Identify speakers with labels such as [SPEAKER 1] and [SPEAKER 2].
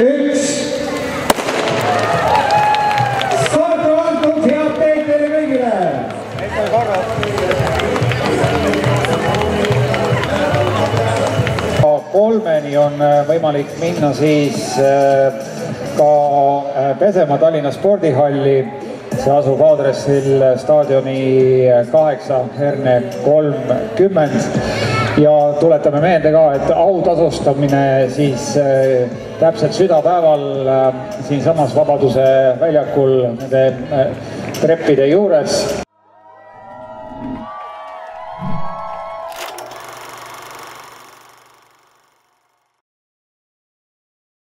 [SPEAKER 1] üks. on antud, head teed teile kõigile.
[SPEAKER 2] kolmeni on äh, võimalik minna siis äh, ka äh, pesema Tallinna spordihalli. see asub aadressil staadioni kaheksa, Herne kolmkümmend. Ja tuletame meelde ka, et autasustamine siis täpselt südapäeval siinsamas Vabaduse väljakul nende treppide juures